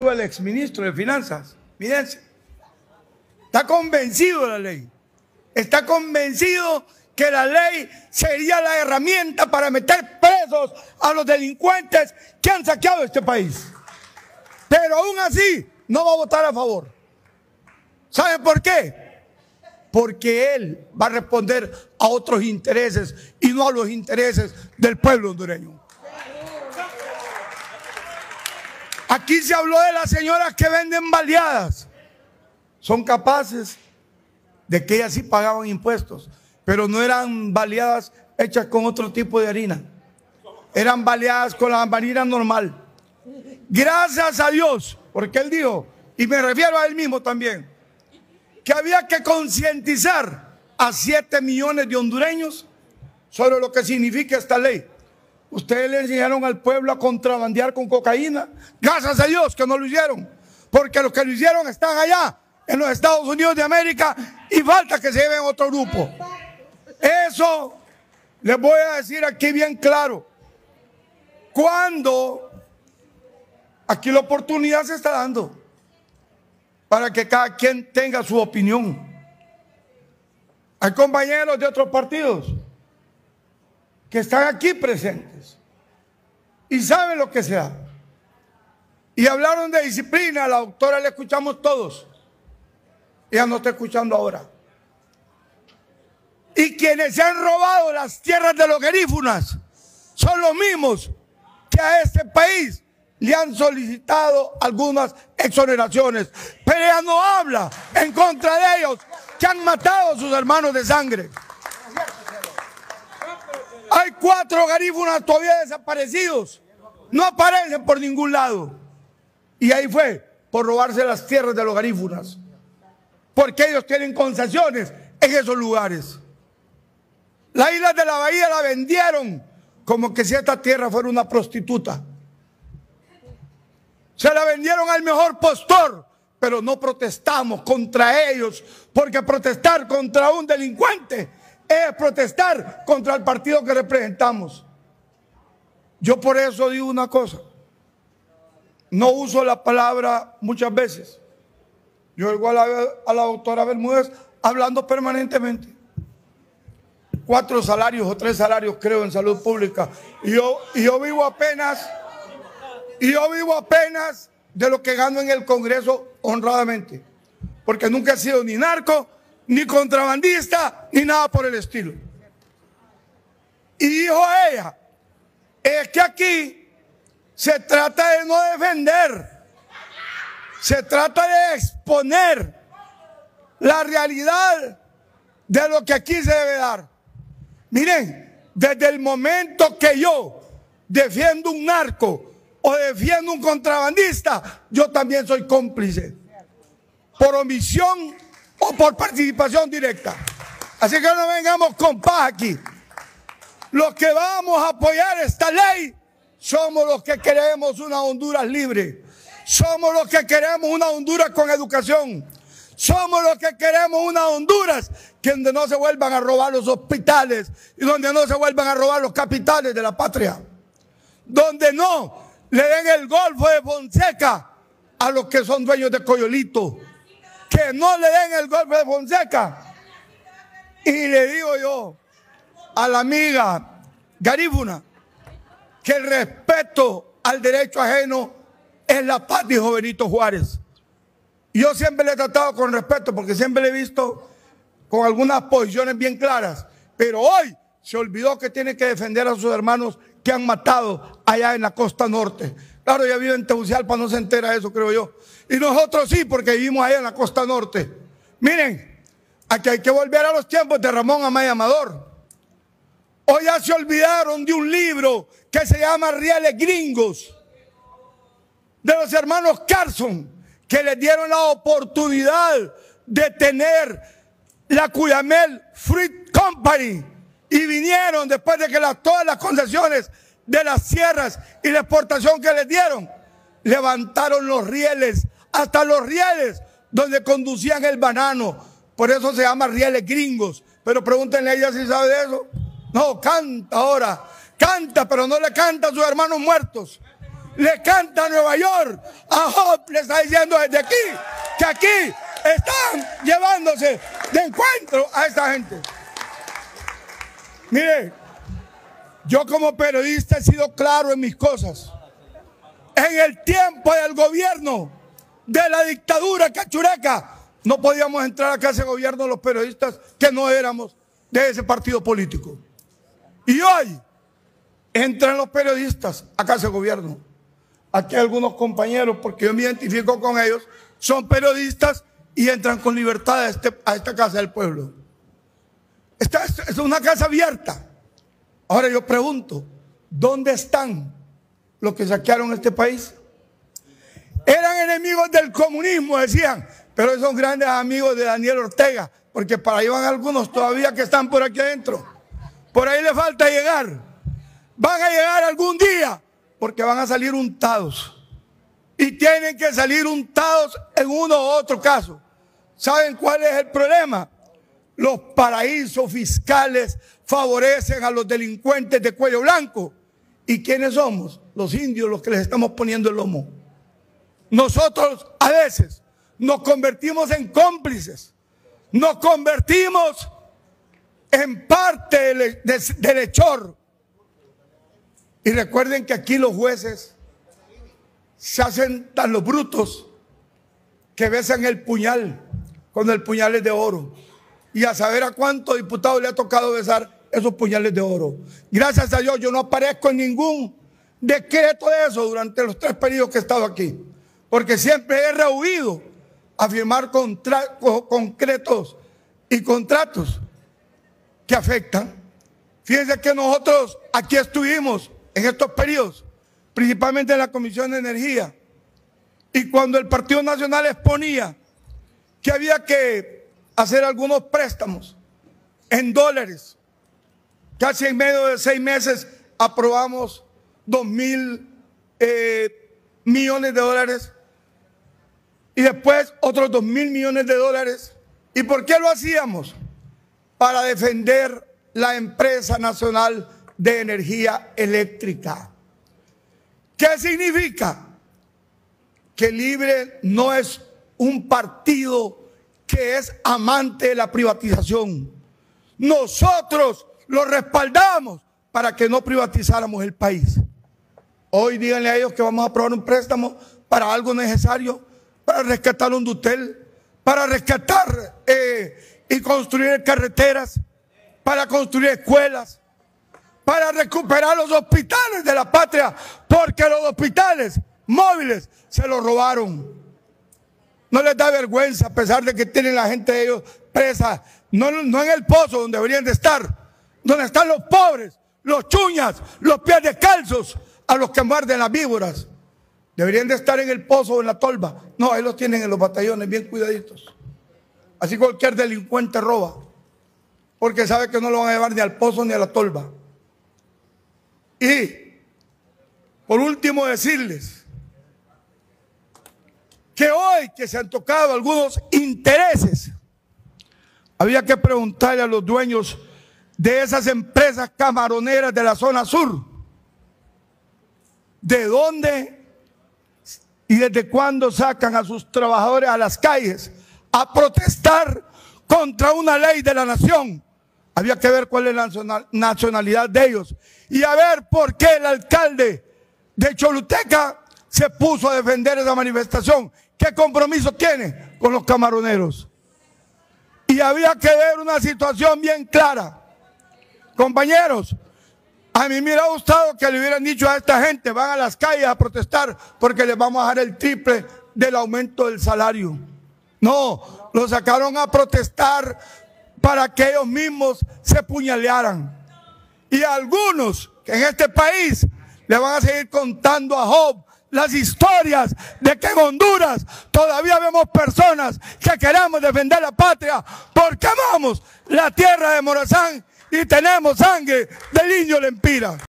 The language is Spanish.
el exministro de Finanzas. Mírense. Está convencido de la ley. Está convencido que la ley sería la herramienta para meter presos a los delincuentes que han saqueado este país. Pero aún así no va a votar a favor. ¿Saben por qué? Porque él va a responder a otros intereses y no a los intereses del pueblo hondureño. Aquí se habló de las señoras que venden baleadas. Son capaces de que ellas sí pagaban impuestos, pero no eran baleadas hechas con otro tipo de harina. Eran baleadas con la harina normal. Gracias a Dios, porque él dijo, y me refiero a él mismo también, que había que concientizar a 7 millones de hondureños sobre lo que significa esta ley. Ustedes le enseñaron al pueblo a contrabandear con cocaína. Gracias a Dios que no lo hicieron. Porque los que lo hicieron están allá, en los Estados Unidos de América, y falta que se lleven otro grupo. Eso les voy a decir aquí bien claro. Cuando aquí la oportunidad se está dando para que cada quien tenga su opinión. Hay compañeros de otros partidos que están aquí presentes y saben lo que se da. Y hablaron de disciplina, la doctora le escuchamos todos. Ella no está escuchando ahora. Y quienes se han robado las tierras de los gerífunas son los mismos que a este país le han solicitado algunas exoneraciones. Pero ella no habla en contra de ellos que han matado a sus hermanos de sangre. Hay cuatro garífunas todavía desaparecidos. No aparecen por ningún lado. Y ahí fue por robarse las tierras de los garífunas. Porque ellos tienen concesiones en esos lugares. Las islas de la bahía la vendieron como que si esta tierra fuera una prostituta. Se la vendieron al mejor postor, pero no protestamos contra ellos, porque protestar contra un delincuente es protestar contra el partido que representamos. Yo por eso digo una cosa. No uso la palabra muchas veces. Yo oigo a la, doctora Bermúdez hablando permanentemente. Cuatro salarios o tres salarios creo en salud pública. Yo, y yo vivo apenas, y yo vivo apenas de lo que gano en el Congreso honradamente. Porque nunca he sido ni narco, ni contrabandista, ni nada por el estilo. Y dijo ella, es que aquí se trata de no defender, se trata de exponer la realidad de lo que aquí se debe dar. Miren, desde el momento que yo defiendo un narco o defiendo un contrabandista, yo también soy cómplice. Por omisión o por participación directa. Así que no vengamos con paz aquí. Los que vamos a apoyar esta ley somos los que queremos una Honduras libre. Somos los que queremos una Honduras con educación. Somos los que queremos una Honduras donde no se vuelvan a robar los hospitales y donde no se vuelvan a robar los capitales de la patria. Donde no le den el Golfo de Fonseca a los que son dueños de Coyolito que no le den el golpe de Fonseca. Y le digo yo a la amiga Garífuna que el respeto al derecho ajeno es la paz, dijo Benito Juárez. Yo siempre le he tratado con respeto porque siempre le he visto con algunas posiciones bien claras. Pero hoy se olvidó que tiene que defender a sus hermanos que han matado allá en la costa norte. Claro, ya vive en Tegucigalpa, no se entera de eso, creo yo. Y nosotros sí, porque vivimos allá en la costa norte. Miren, aquí hay que volver a los tiempos de Ramón Amaya Amador. Hoy ya se olvidaron de un libro que se llama Reales Gringos, de los hermanos Carson, que les dieron la oportunidad de tener la Cuyamel Fruit Company y vinieron después de que todas las concesiones de las sierras y la exportación que les dieron, levantaron los rieles, hasta los rieles donde conducían el banano. Por eso se llama rieles gringos. Pero pregúntenle a ella si sabe de eso. No, canta ahora. Canta, pero no le canta a sus hermanos muertos. le canta a Nueva York. A Job le está diciendo desde aquí que aquí están llevándose de encuentro a esta gente. Mire, yo como periodista he sido claro en mis cosas. En el tiempo del gobierno de la dictadura cachureca, no podíamos entrar a casa de gobierno los periodistas que no éramos de ese partido político. Y hoy entran los periodistas a casa de gobierno. Aquí hay algunos compañeros, porque yo me identifico con ellos, son periodistas y entran con libertad a, este, a esta casa del pueblo. Es una casa abierta. Ahora yo pregunto, ¿dónde están los que saquearon este país? Eran enemigos del comunismo, decían, pero son grandes amigos de Daniel Ortega, porque para ahí van algunos todavía que están por aquí adentro. Por ahí les falta llegar. Van a llegar algún día, porque van a salir untados. Y tienen que salir untados en uno u otro caso. ¿Saben cuál es el problema? Los paraísos fiscales favorecen a los delincuentes de cuello blanco. ¿Y quiénes somos? Los indios los que les estamos poniendo el lomo. Nosotros a veces nos convertimos en cómplices, nos convertimos en parte del, hechor. Y recuerden que aquí los jueces se hacen tan los brutos que besan el puñal cuando el puñal es de oro. Y a saber a cuántos diputados le ha tocado besar esos puñales de oro. Gracias a Dios yo no aparezco en ningún decreto de eso durante los tres periodos que he estado aquí. Porque siempre he rehuido a firmar concretos y contratos que afectan. Fíjense que nosotros aquí estuvimos en estos periodos, principalmente en la Comisión de Energía, y cuando el Partido Nacional exponía que había que hacer algunos préstamos en dólares Casi en medio de seis meses aprobamos dos mil eh, millones de dólares y después otros dos mil millones de dólares. ¿Y por qué lo hacíamos? Para defender la empresa nacional de energía eléctrica. ¿Qué significa? Que Libre no es un partido que es amante de la privatización. Nosotros lo respaldamos para que no privatizáramos el país. Hoy díganle a ellos que vamos a aprobar un préstamo para algo necesario, para rescatar un dutel, para rescatar eh, y construir carreteras, para construir escuelas, para recuperar los hospitales de la patria, porque los hospitales móviles se los robaron. No les da vergüenza a pesar de que tienen la gente de ellos presa, no, en el pozo donde deberían de estar, donde están los pobres, los chuñas, los pies descalzos, a los que muerden las víboras. Deberían de estar en el pozo o en la tolva. No, ahí los tienen en los batallones, bien cuidaditos. Así cualquier delincuente roba, porque sabe que no lo van a llevar ni al pozo ni a la tolva. Y, por último, decirles que hoy que se han tocado algunos intereses, había que preguntarle a los dueños de esas empresas camaroneras de la zona sur. ¿De dónde y desde cuándo sacan a sus trabajadores a las calles a protestar contra una ley de la nación? Había que ver cuál es la nacionalidad de ellos y a ver por qué el alcalde de Choluteca se puso a defender esa manifestación. ¿Qué compromiso tiene con los camaroneros? Y había que ver una situación bien clara. Compañeros, a mí me hubiera gustado que le hubieran dicho a esta gente, van a las calles a protestar porque les vamos a dar el triple del aumento del salario. No, lo sacaron a protestar para que ellos mismos se puñalearan. Y algunos que en este país le van a seguir contando a Job las historias de que en Honduras todavía vemos personas que queremos defender la patria porque amamos la tierra de Morazán y tenemos sangre del niño Lempira.